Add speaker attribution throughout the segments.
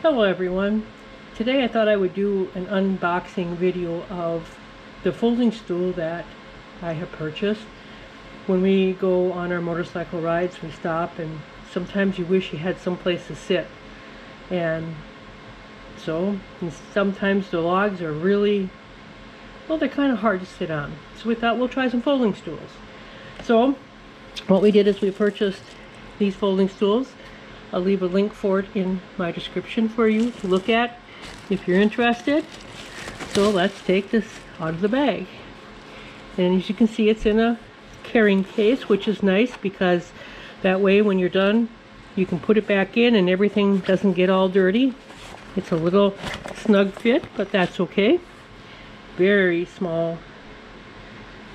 Speaker 1: Hello everyone. Today I thought I would do an unboxing video of the folding stool that I have purchased. When we go on our motorcycle rides, we stop and sometimes you wish you had some place to sit. And so, and sometimes the logs are really, well they're kind of hard to sit on. So we thought we'll try some folding stools. So, what we did is we purchased these folding stools I'll leave a link for it in my description for you to look at if you're interested. So let's take this out of the bag. And as you can see, it's in a carrying case, which is nice because that way when you're done, you can put it back in and everything doesn't get all dirty. It's a little snug fit, but that's okay. Very small,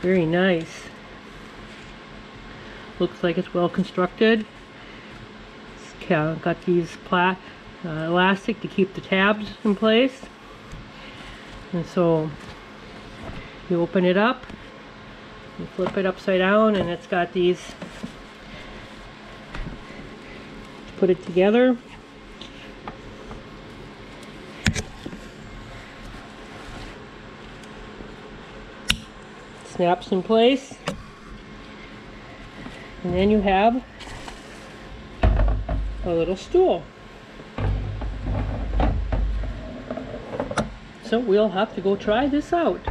Speaker 1: very nice. Looks like it's well constructed got these pla uh, elastic to keep the tabs in place. And so you open it up, you flip it upside down, and it's got these. Put it together. Snaps in place. And then you have a little stool. So we'll have to go try this out.